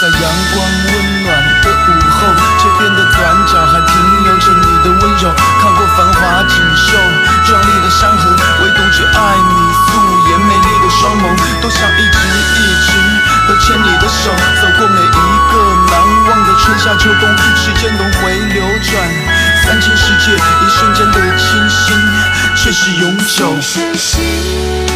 在阳光温暖的午后，街边的转角还停留着你的温柔。看过繁华锦绣壮丽的山河，唯独只爱你素颜美丽的双眸。多想一直一直和牵你的手，走过每一个难忘的春夏秋冬。时间轮回流转，三千世界一瞬间的清新，却是永久。